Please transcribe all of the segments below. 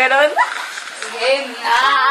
Ganon. Game na.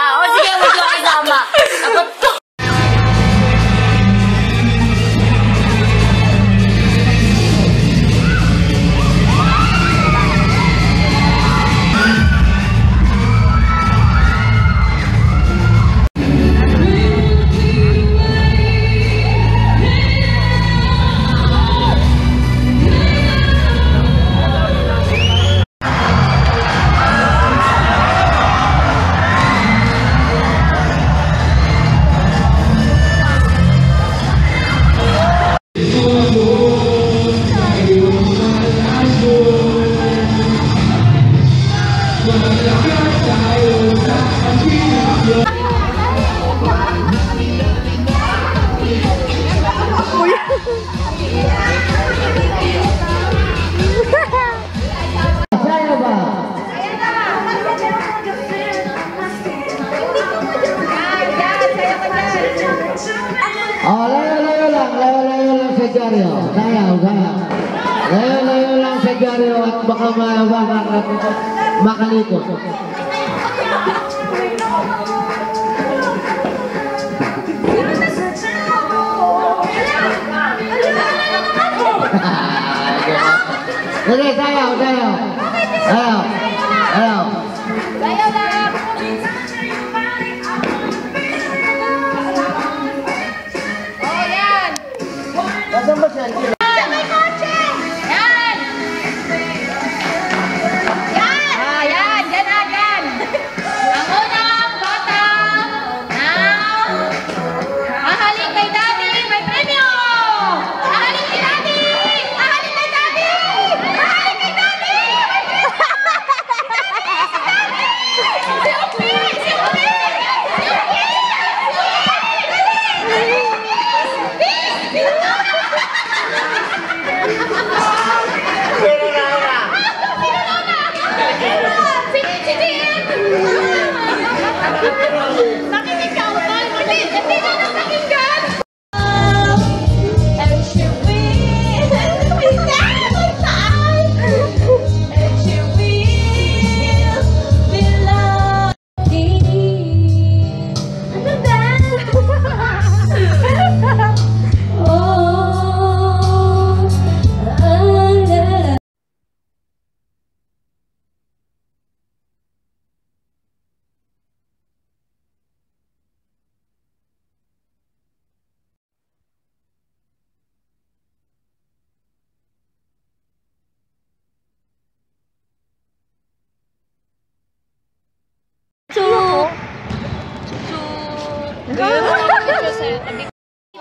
sejaryo, saya udah. Layo layo lang sejaryo makaliko. Sige, sayaw, sayaw. Sayaw. Sayaw. Sayaw lang.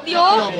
Dios.